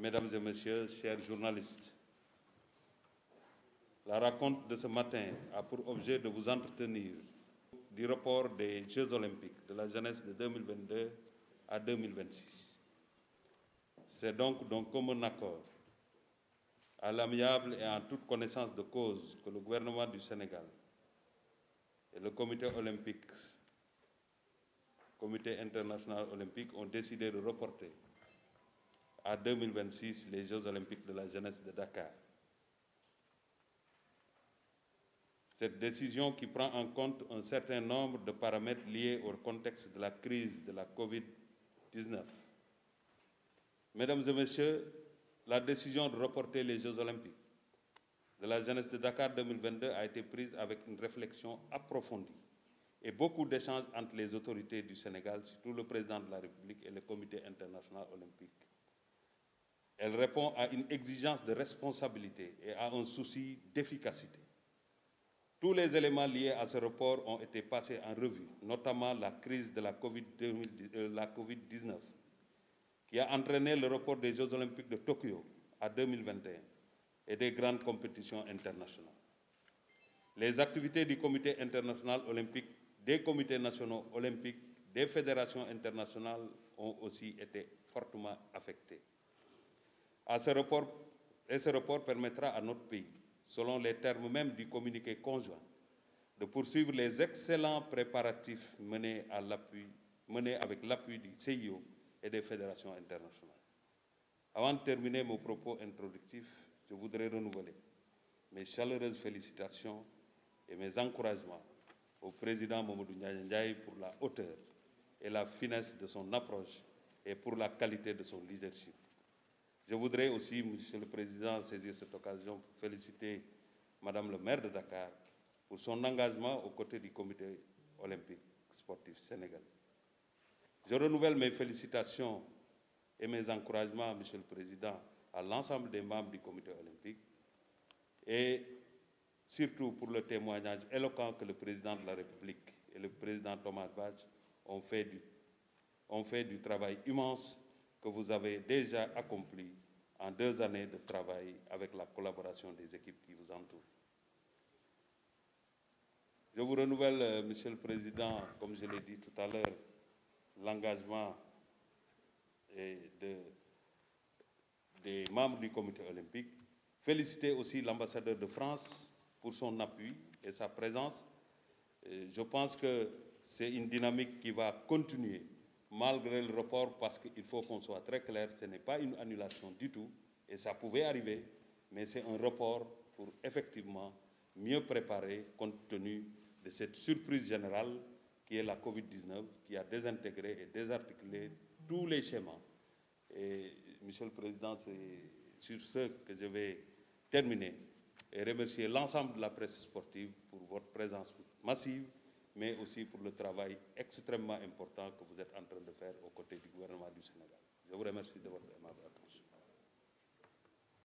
Mesdames et Messieurs, chers journalistes, la raconte de ce matin a pour objet de vous entretenir du report des Jeux olympiques de la jeunesse de 2022 à 2026. C'est donc d'un commun accord, à l'amiable et en toute connaissance de cause, que le gouvernement du Sénégal et le comité olympique, comité international olympique ont décidé de reporter à 2026 les Jeux olympiques de la jeunesse de Dakar. Cette décision qui prend en compte un certain nombre de paramètres liés au contexte de la crise de la COVID-19. Mesdames et Messieurs, la décision de reporter les Jeux olympiques de la jeunesse de Dakar 2022 a été prise avec une réflexion approfondie et beaucoup d'échanges entre les autorités du Sénégal, surtout le président de la République et le comité international olympique. Elle répond à une exigence de responsabilité et à un souci d'efficacité. Tous les éléments liés à ce report ont été passés en revue, notamment la crise de la COVID-19, qui a entraîné le report des Jeux olympiques de Tokyo à 2021 et des grandes compétitions internationales. Les activités du comité international olympique, des comités nationaux olympiques, des fédérations internationales ont aussi été fortement affectées. À ce report, et ce report permettra à notre pays selon les termes même du communiqué conjoint, de poursuivre les excellents préparatifs menés avec l'appui du CIO et des fédérations internationales. Avant de terminer mon propos introductif, je voudrais renouveler mes chaleureuses félicitations et mes encouragements au président Mamadou Ndiaye pour la hauteur et la finesse de son approche et pour la qualité de son leadership. Je voudrais aussi, Monsieur le Président, saisir cette occasion pour féliciter Madame le maire de Dakar pour son engagement aux côtés du comité olympique sportif sénégalais. Je renouvelle mes félicitations et mes encouragements, Monsieur le Président, à l'ensemble des membres du comité olympique et surtout pour le témoignage éloquent que le président de la République et le président Thomas Bach ont fait du, ont fait du travail immense que vous avez déjà accompli en deux années de travail avec la collaboration des équipes qui vous entourent. Je vous renouvelle, euh, Monsieur le Président, comme je l'ai dit tout à l'heure, l'engagement de, des membres du comité olympique. Féliciter aussi l'ambassadeur de France pour son appui et sa présence. je pense que c'est une dynamique qui va continuer malgré le report, parce qu'il faut qu'on soit très clair, ce n'est pas une annulation du tout, et ça pouvait arriver, mais c'est un report pour effectivement mieux préparer compte tenu de cette surprise générale qui est la COVID-19, qui a désintégré et désarticulé tous les schémas. Et, Monsieur le Président, c'est sur ce que je vais terminer et remercier l'ensemble de la presse sportive pour votre présence massive mais aussi pour le travail extrêmement important que vous êtes en train de faire aux côtés du gouvernement du Sénégal. Je vous remercie de votre aimable attention.